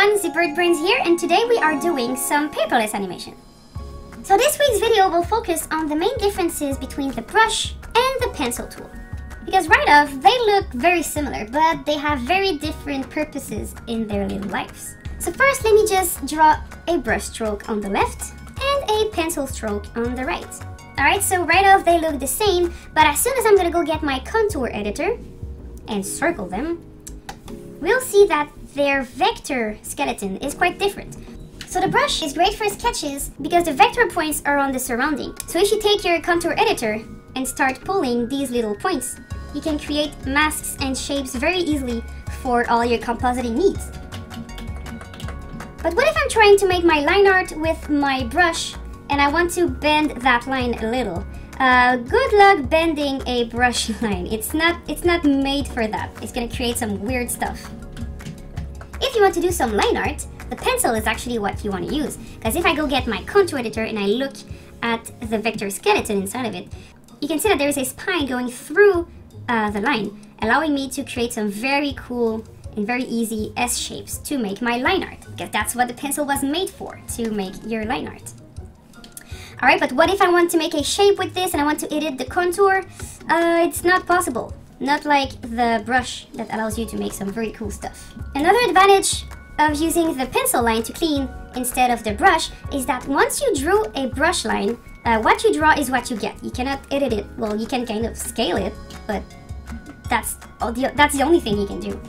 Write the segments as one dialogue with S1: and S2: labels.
S1: everyone, ZeBirdBrains here, and today we are doing some paperless animation. So this week's video will focus on the main differences between the brush and the pencil tool. Because right off, they look very similar, but they have very different purposes in their little lives. So first, let me just draw a brush stroke on the left and a pencil stroke on the right. Alright, so right off they look the same, but as soon as I'm gonna go get my contour editor and circle them, we'll see that their vector skeleton is quite different. So the brush is great for sketches because the vector points are on the surrounding. So if you take your contour editor and start pulling these little points, you can create masks and shapes very easily for all your compositing needs. But what if I'm trying to make my line art with my brush and I want to bend that line a little? Uh, good luck bending a brush line. It's not, it's not made for that. It's gonna create some weird stuff. If you want to do some line art, the pencil is actually what you want to use. Because if I go get my contour editor and I look at the vector skeleton inside of it, you can see that there is a spine going through uh, the line, allowing me to create some very cool and very easy S shapes to make my line art. Because that's what the pencil was made for, to make your line art. Alright, but what if I want to make a shape with this and I want to edit the contour? Uh, it's not possible. Not like the brush that allows you to make some very cool stuff. Another advantage of using the pencil line to clean instead of the brush is that once you drew a brush line, uh, what you draw is what you get. You cannot edit it. Well, you can kind of scale it, but that's, the, that's the only thing you can do.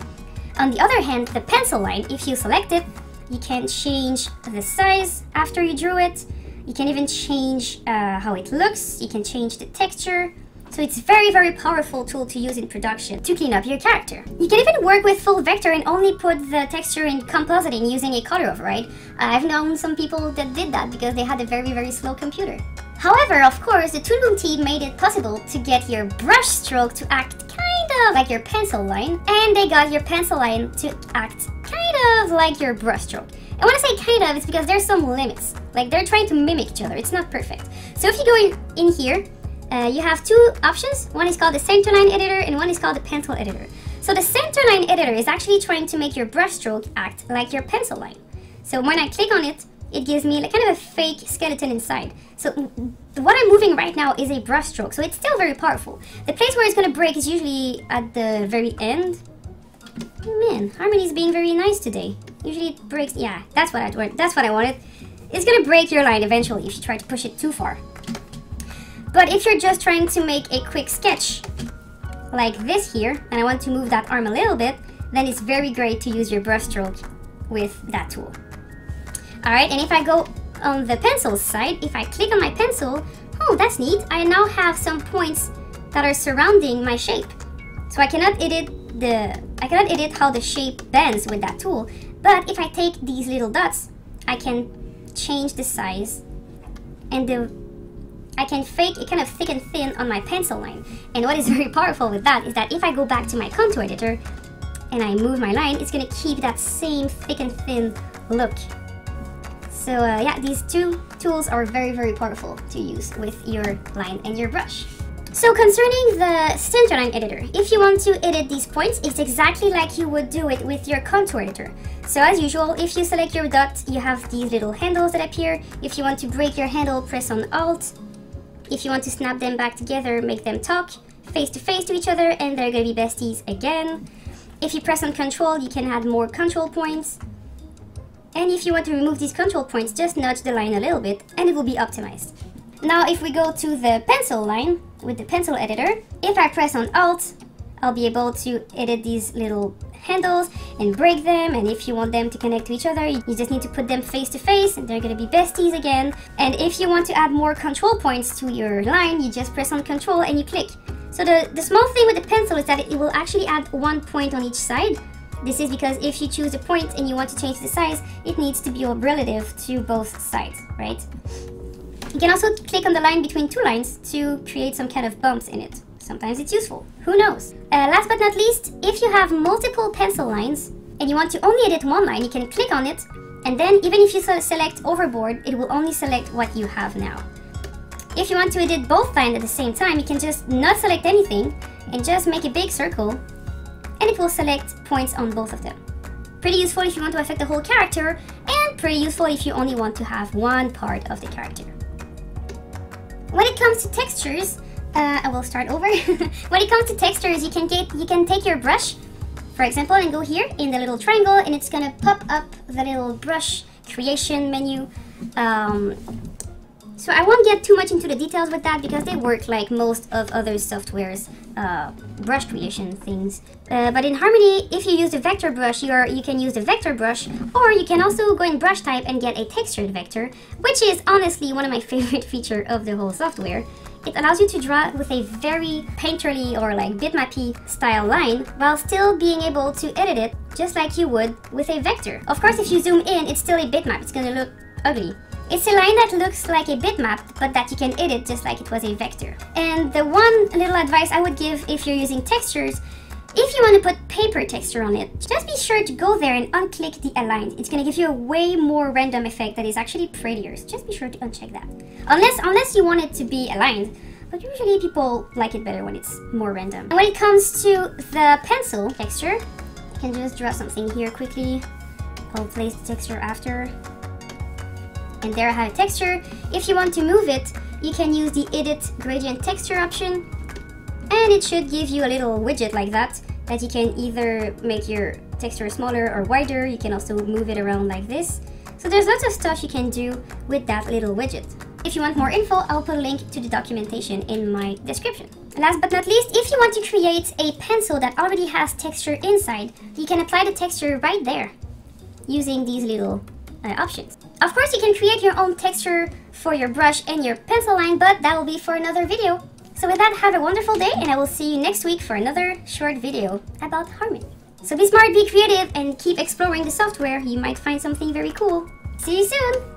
S1: On the other hand, the pencil line, if you select it, you can change the size after you drew it. You can even change uh, how it looks. You can change the texture. So it's very, very powerful tool to use in production to clean up your character. You can even work with full vector and only put the texture in compositing using a color override. Uh, I've known some people that did that because they had a very, very slow computer. However, of course, the Toon Boom team made it possible to get your brush stroke to act kind of like your pencil line, and they got your pencil line to act kind of like your brush stroke. And when I say kind of, it's because there's some limits. Like, they're trying to mimic each other. It's not perfect. So if you go in here uh, you have two options. One is called the center line editor and one is called the pencil editor. So the center line editor is actually trying to make your brushstroke act like your pencil line. So when I click on it, it gives me like kind of a fake skeleton inside. So what I'm moving right now is a brushstroke, so it's still very powerful. The place where it's gonna break is usually at the very end. Oh man, Harmony is being very nice today. Usually it breaks, yeah, that's what I. That's what I wanted. It's gonna break your line eventually if you try to push it too far. But if you're just trying to make a quick sketch, like this here, and I want to move that arm a little bit, then it's very great to use your brush brushstroke with that tool. Alright, and if I go on the pencil side, if I click on my pencil, oh, that's neat. I now have some points that are surrounding my shape. So I cannot edit the I cannot edit how the shape bends with that tool, but if I take these little dots, I can change the size and the I can fake it kind of thick and thin on my pencil line. And what is very powerful with that is that if I go back to my contour editor and I move my line, it's gonna keep that same thick and thin look. So uh, yeah, these two tools are very, very powerful to use with your line and your brush. So concerning the center line editor, if you want to edit these points, it's exactly like you would do it with your contour editor. So as usual, if you select your dot, you have these little handles that appear. If you want to break your handle, press on Alt, if you want to snap them back together, make them talk face to face to each other and they're gonna be besties again. If you press on control, you can add more control points. And if you want to remove these control points, just nudge the line a little bit and it will be optimized. Now if we go to the pencil line with the pencil editor, if I press on Alt, I'll be able to edit these little handles and break them and if you want them to connect to each other you just need to put them face to face and they're gonna be besties again. And if you want to add more control points to your line you just press on control and you click. So the, the small thing with the pencil is that it will actually add one point on each side. This is because if you choose a point and you want to change the size it needs to be relative to both sides right? You can also click on the line between two lines to create some kind of bumps in it Sometimes it's useful. Who knows? Uh, last but not least, if you have multiple pencil lines and you want to only edit one line, you can click on it and then even if you select overboard, it will only select what you have now. If you want to edit both lines at the same time, you can just not select anything and just make a big circle and it will select points on both of them. Pretty useful if you want to affect the whole character, and pretty useful if you only want to have one part of the character. When it comes to textures, uh, I will start over. when it comes to textures, you can get you can take your brush, for example, and go here in the little triangle, and it's gonna pop up the little brush creation menu. Um, so I won't get too much into the details with that because they work like most of other software's uh, brush creation things. Uh, but in Harmony, if you use the vector brush, you, are, you can use the vector brush, or you can also go in brush type and get a textured vector, which is honestly one of my favorite feature of the whole software. It allows you to draw with a very painterly or like bitmappy style line while still being able to edit it just like you would with a vector. Of course, if you zoom in, it's still a bitmap. It's gonna look ugly. It's a line that looks like a bitmap, but that you can edit just like it was a vector. And the one little advice I would give if you're using textures, if you want to put paper texture on it, just be sure to go there and unclick the align. It's going to give you a way more random effect that is actually prettier. So just be sure to uncheck that. Unless, unless you want it to be aligned, but usually people like it better when it's more random. And when it comes to the pencil texture, you can just draw something here quickly. I'll place the texture after. And there I have a texture. If you want to move it, you can use the edit gradient texture option. And it should give you a little widget like that, that you can either make your texture smaller or wider. You can also move it around like this. So there's lots of stuff you can do with that little widget. If you want more info, I'll put a link to the documentation in my description. Last but not least, if you want to create a pencil that already has texture inside, you can apply the texture right there using these little uh, options. Of course, you can create your own texture for your brush and your pencil line, but that will be for another video. So with that, have a wonderful day, and I will see you next week for another short video about Harmony. So be smart, be creative, and keep exploring the software. You might find something very cool. See you soon!